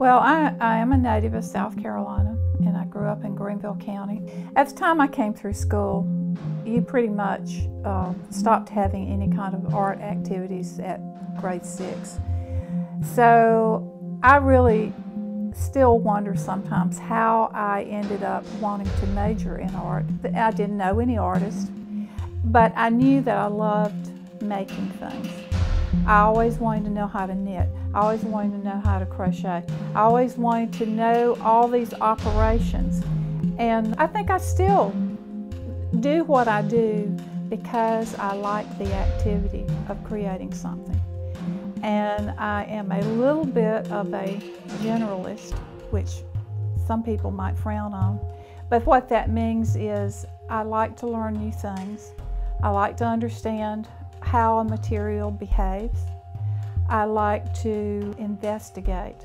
Well, I, I am a native of South Carolina and I grew up in Greenville County. At the time I came through school, you pretty much uh, stopped having any kind of art activities at grade six. So I really still wonder sometimes how I ended up wanting to major in art. I didn't know any artists, but I knew that I loved making things. I always wanted to know how to knit. I always wanted to know how to crochet. I always wanted to know all these operations. And I think I still do what I do because I like the activity of creating something. And I am a little bit of a generalist, which some people might frown on. But what that means is I like to learn new things. I like to understand how a material behaves. I like to investigate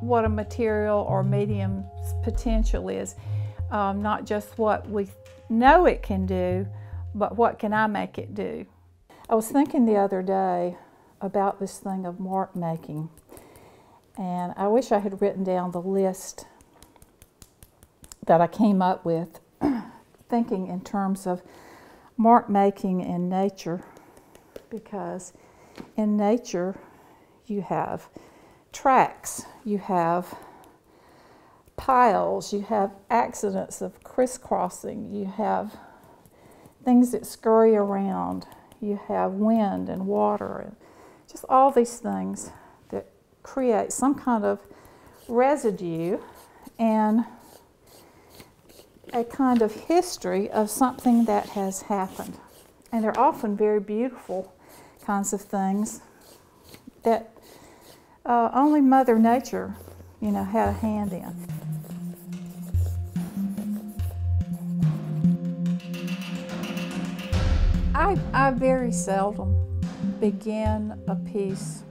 what a material or medium's potential is, um, not just what we know it can do, but what can I make it do. I was thinking the other day about this thing of mark making, and I wish I had written down the list that I came up with, thinking in terms of mark making in nature because in nature you have tracks, you have piles, you have accidents of crisscrossing, you have things that scurry around, you have wind and water, and just all these things that create some kind of residue and a kind of history of something that has happened. And they're often very beautiful kinds of things that uh, only Mother Nature, you know, had a hand in. I, I very seldom begin a piece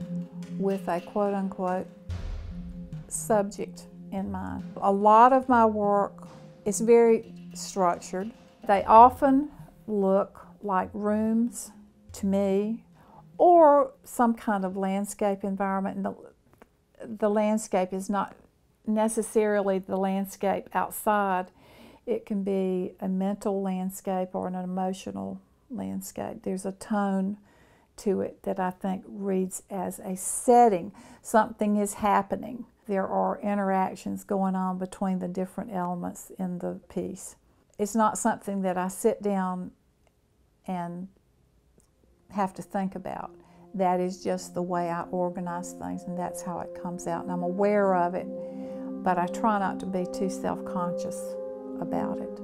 with a quote unquote subject in mind. A lot of my work is very structured. They often look like rooms to me or some kind of landscape environment. And the, the landscape is not necessarily the landscape outside. It can be a mental landscape or an emotional landscape. There's a tone to it that I think reads as a setting. Something is happening. There are interactions going on between the different elements in the piece. It's not something that I sit down and have to think about. That is just the way I organize things, and that's how it comes out. And I'm aware of it, but I try not to be too self conscious about it.